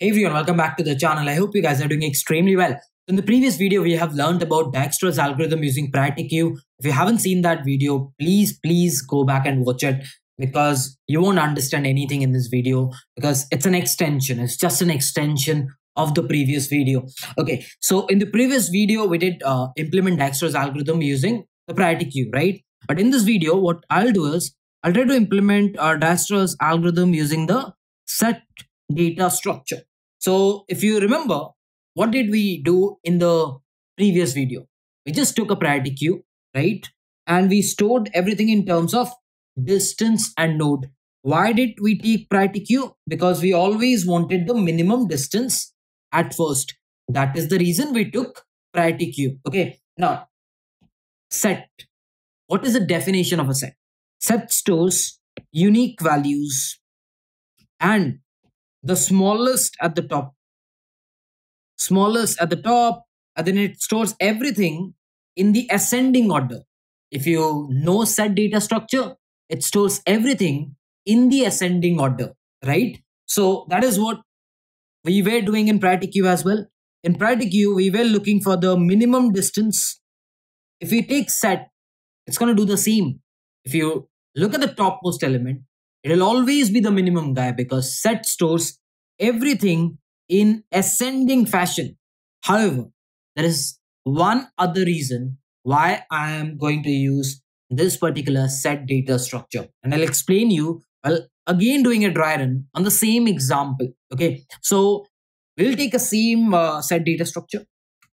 Hey everyone, welcome back to the channel. I hope you guys are doing extremely well. In the previous video, we have learned about Dijkstra's algorithm using Priority Queue. If you haven't seen that video, please, please go back and watch it because you won't understand anything in this video because it's an extension. It's just an extension of the previous video. Okay, so in the previous video, we did uh, implement Dijkstra's algorithm using the Priority Queue, right? But in this video, what I'll do is I'll try to implement uh, Dijkstra's algorithm using the set data structure. So if you remember, what did we do in the previous video? We just took a priority queue, right? And we stored everything in terms of distance and node. Why did we take priority queue? Because we always wanted the minimum distance at first. That is the reason we took priority queue. Okay, now set. What is the definition of a set? Set stores unique values and the smallest at the top. Smallest at the top and then it stores everything in the ascending order. If you know set data structure it stores everything in the ascending order right? So that is what we were doing in priority queue as well. In priority queue we were looking for the minimum distance. If we take set it's going to do the same. If you look at the topmost element it will always be the minimum guy because set stores everything in ascending fashion. However, there is one other reason why I am going to use this particular set data structure. And I'll explain you, well, again doing a dry run on the same example. Okay, so we'll take a same uh, set data structure,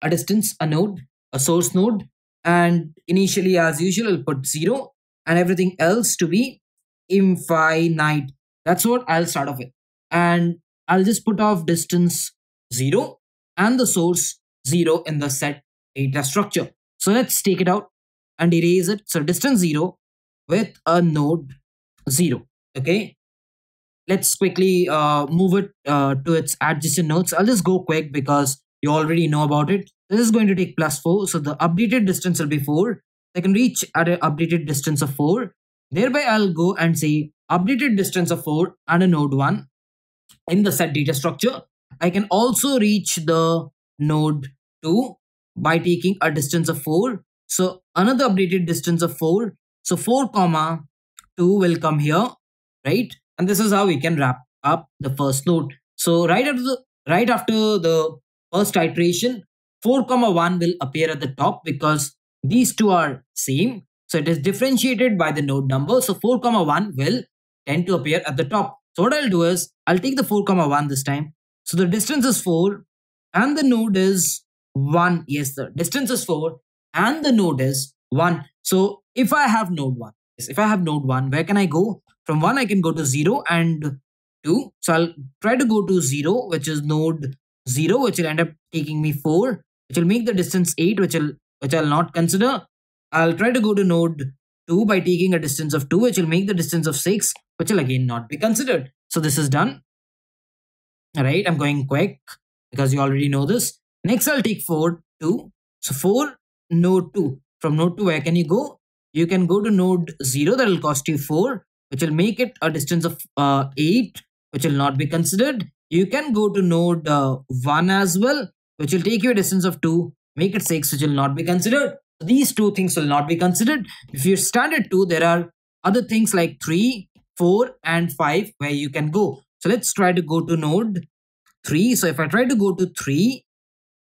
a distance, a node, a source node, and initially as usual, I'll put zero and everything else to be infinite. That's what I'll start off with. And I'll just put off distance 0 and the source 0 in the set data structure. So let's take it out and erase it. So distance 0 with a node 0. Okay. Let's quickly uh, move it uh, to its adjacent nodes. I'll just go quick because you already know about it. This is going to take plus 4. So the updated distance will be 4. I can reach at an updated distance of 4. Thereby, I'll go and say updated distance of 4 and a node 1 in the set data structure. I can also reach the node 2 by taking a distance of 4. So another updated distance of 4. So 4 comma 2 will come here, right? And this is how we can wrap up the first node. So right after the right after the first iteration, 4 comma 1 will appear at the top because these two are same. So it is differentiated by the node number. So 4 comma 1 will tend to appear at the top. So what I'll do is I'll take the 4 comma 1 this time. So the distance is 4 and the node is 1. Yes, the distance is 4 and the node is 1. So if I have node 1, yes, if I have node 1, where can I go? From 1 I can go to 0 and 2. So I'll try to go to 0 which is node 0 which will end up taking me 4 which will make the distance 8 which will which I'll not consider. I'll try to go to node 2 by taking a distance of 2 which will make the distance of 6 which will again not be considered. So this is done. All right, I'm going quick because you already know this. Next, I'll take 4, 2. So 4, node 2. From node 2, where can you go? You can go to node 0, that will cost you 4, which will make it a distance of uh, 8, which will not be considered. You can go to node uh, 1 as well, which will take you a distance of 2, make it 6, which will not be considered. These two things will not be considered. If you stand at 2, there are other things like 3, 4 and 5 where you can go. So let's try to go to node 3. So if I try to go to 3,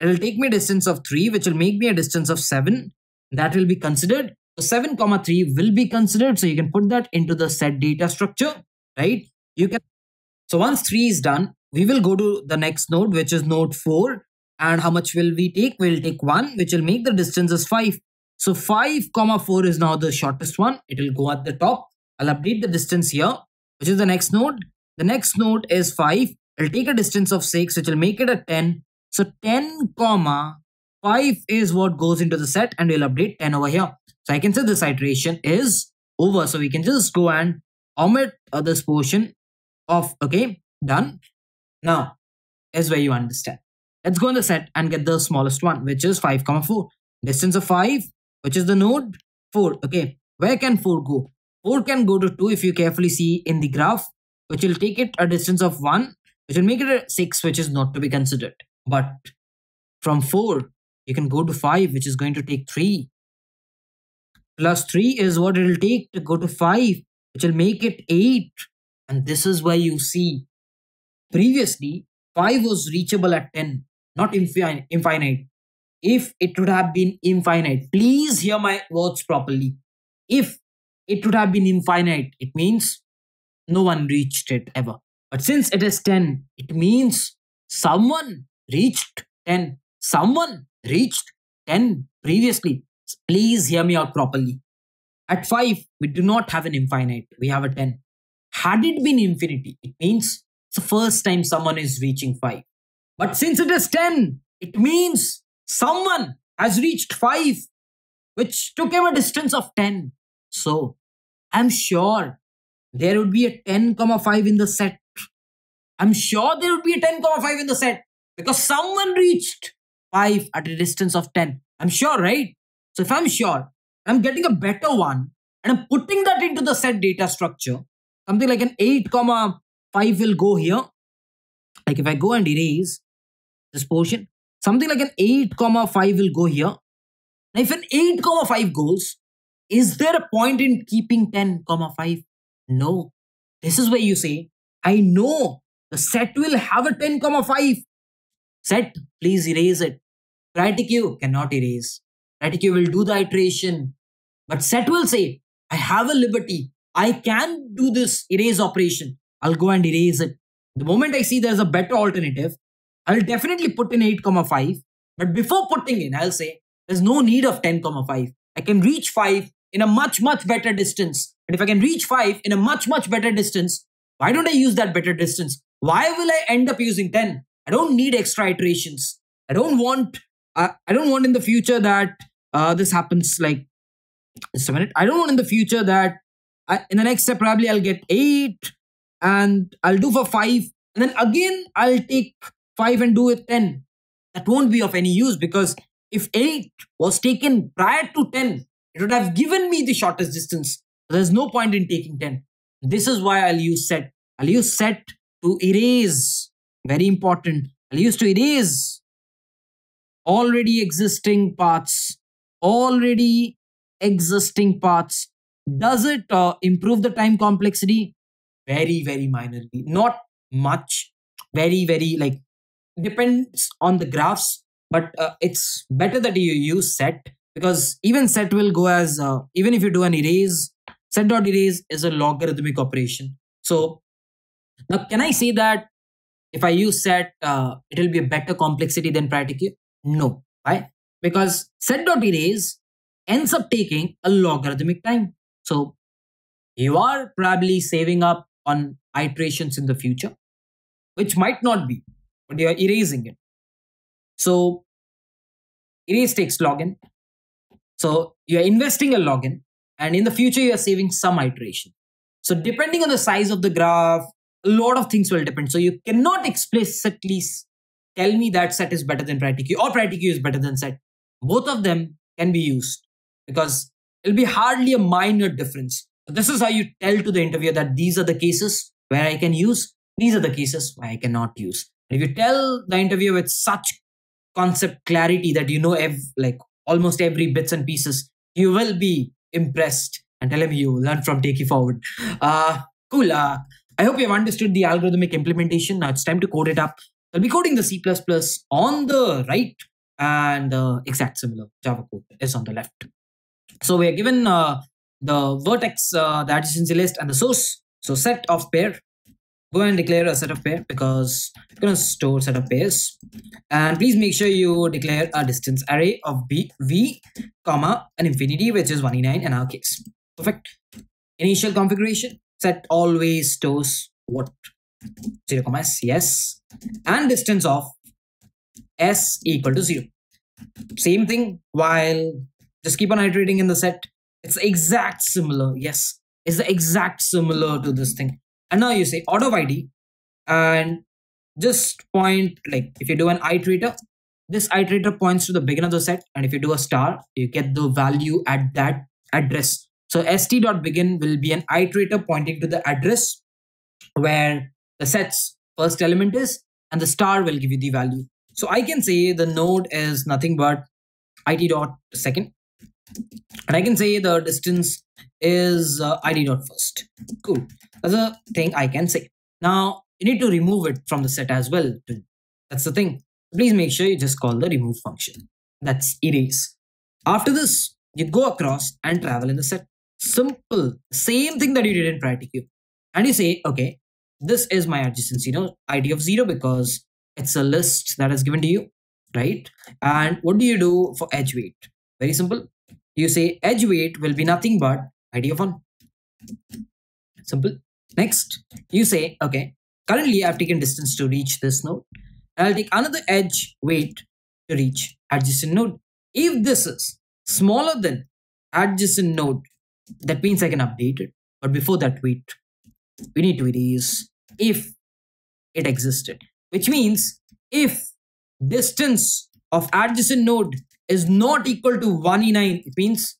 it will take me a distance of 3 which will make me a distance of 7. That will be considered. So 7 comma 3 will be considered. So you can put that into the set data structure, right? You can. So once 3 is done, we will go to the next node which is node 4. And how much will we take? We'll take 1 which will make the distance as 5. So 5 comma 4 is now the shortest one. It will go at the top I'll update the distance here, which is the next node. The next node is 5. I'll take a distance of 6, which will make it a 10. So 10 comma 5 is what goes into the set and we'll update 10 over here. So I can say this iteration is over. So we can just go and omit uh, this portion of, okay, done. Now, is where you understand. Let's go in the set and get the smallest one, which is 5 comma 4. Distance of 5, which is the node 4. Okay, where can 4 go? 4 can go to 2 if you carefully see in the graph, which will take it a distance of 1, which will make it a 6 which is not to be considered but from 4 you can go to 5 which is going to take 3 plus 3 is what it will take to go to 5 which will make it 8 and this is why you see previously 5 was reachable at 10 not infin- infinite. If it would have been infinite please hear my words properly. If it would have been infinite it means no one reached it ever. But since it is 10 it means someone reached 10 someone reached 10 previously. Please hear me out properly. At 5 we do not have an infinite. We have a 10 had it been infinity it means it's the first time someone is reaching 5 but since it is 10 it means someone has reached 5 which took him a distance of 10 so i'm sure there would be a 10 comma 5 in the set. I'm sure there would be a 10 comma 5 in the set because someone reached 5 at a distance of 10 i'm sure right? So if i'm sure i'm getting a better one and i'm putting that into the set data structure something like an 8 comma 5 will go here. Like if i go and erase this portion. Something like an 8 comma 5 will go here. Now if an 8 comma 5 goes is there a point in keeping 10 comma 5 no. This is where you say i know the set will have a 10 comma 5 set please erase it. priority queue cannot erase. priority queue will do the iteration. But set will say i have a liberty. I can do this erase operation. I'll go and erase it. The moment i see there's a better alternative i'll definitely put in 8 comma 5 but before putting in i'll say there's no need of 10 comma 5 i can reach 5 in a much much better distance. And if i can reach 5 in a much much better distance why don't i use that better distance? Why will i end up using 10 i don't need extra iterations. I don't want uh, i don't want in the future that uh, this happens like just a minute. I don't want in the future that I, in the next step probably i'll get 8 and i'll do for 5 and then again i'll take 5 and do it 10 that won't be of any use because if 8 was taken prior to 10 it would have given me the shortest distance. There's no point in taking 10. This is why I'll use set. I'll use set to erase. Very important. I'll use to erase already existing paths. Already existing paths. Does it uh, improve the time complexity? Very, very minorly. Not much. Very, very like depends on the graphs, but uh, it's better that you use set because even set will go as uh, even if you do an erase set dot erase is a logarithmic operation. So now can i say that if i use set uh, it will be a better complexity than priority queue no. Why? Because set dot erase ends up taking a logarithmic time. So you are probably saving up on iterations in the future which might not be but you are erasing it so erase takes log n so you're investing a log n, and in the future, you're saving some iteration. So depending on the size of the graph, a lot of things will depend. So you cannot explicitly tell me that set is better than priority queue or priority queue is better than set. Both of them can be used because it'll be hardly a minor difference. So this is how you tell to the interviewer that these are the cases where I can use, these are the cases where I cannot use. If you tell the interviewer with such concept clarity that you know ev- like almost every bits and pieces, you will be impressed and tell him you learn from Take U Forward. Uh, cool. Uh, I hope you've understood the algorithmic implementation. Now it's time to code it up. I'll be coding the C++ on the right and the exact similar Java code is on the left. So we are given uh, the vertex, uh, the adjacency list, and the source. So set of pair go and declare a set of pair because it's going to store set of pairs and please make sure you declare a distance array of b v comma an infinity which is 1e9 in our case. Perfect. Initial configuration set always stores what? 0 comma s yes. And distance of s equal to 0 same thing while just keep on iterating in the set. It's exact similar yes. It's the exact similar to this thing and now you say auto id and just point like if you do an iterator this iterator points to the beginning of the set and if you do a star you get the value at that address so st.begin will be an iterator pointing to the address where the set's first element is and the star will give you the value. So I can say the node is nothing but it dot second and I can say the distance is uh, id dot first. Cool. A thing I can say. Now you need to remove it from the set as well. That's the thing. Please make sure you just call the remove function. That's erase. After this, you go across and travel in the set. Simple. Same thing that you did in priority queue. And you say, okay, this is my adjacency node id of zero because it's a list that is given to you, right? And what do you do for edge weight? Very simple. You say edge weight will be nothing but id of one. Simple. Next, you say, okay, currently I've taken distance to reach this node. I'll take another edge weight to reach adjacent node. If this is smaller than adjacent node, that means I can update it. But before that, wait, we need to erase if it existed, which means if distance of adjacent node is not equal to 1e9, it means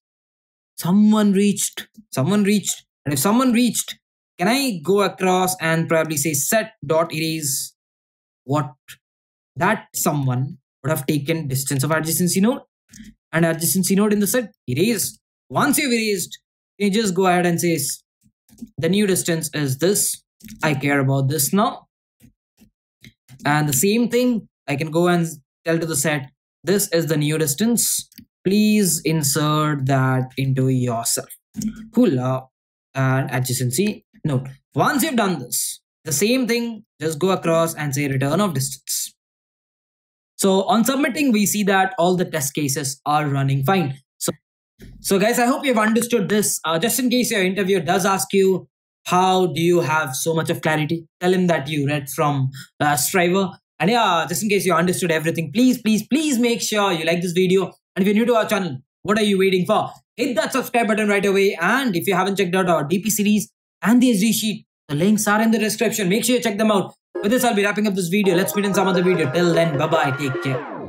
someone reached, someone reached. And if someone reached, can I go across and probably say set dot erase what that someone would have taken distance of adjacency node and adjacency node in the set erase. Once you've erased, you just go ahead and say the new distance is this. I care about this now. And the same thing, I can go and tell to the set, this is the new distance. Please insert that into yourself. Cool. Uh, and adjacency node. Once you've done this, the same thing, just go across and say return of distance. So on submitting, we see that all the test cases are running fine. So, so guys, I hope you've understood this. Uh, just in case your interviewer does ask you, how do you have so much of clarity? Tell him that you read from uh, Striver. And yeah, just in case you understood everything, please, please, please make sure you like this video. And if you're new to our channel, what are you waiting for? Hit that subscribe button right away. And if you haven't checked out our DP series and the SDE sheet, the links are in the description. Make sure you check them out. With this, I'll be wrapping up this video. Let's meet in some other video. Till then, bye-bye. Take care.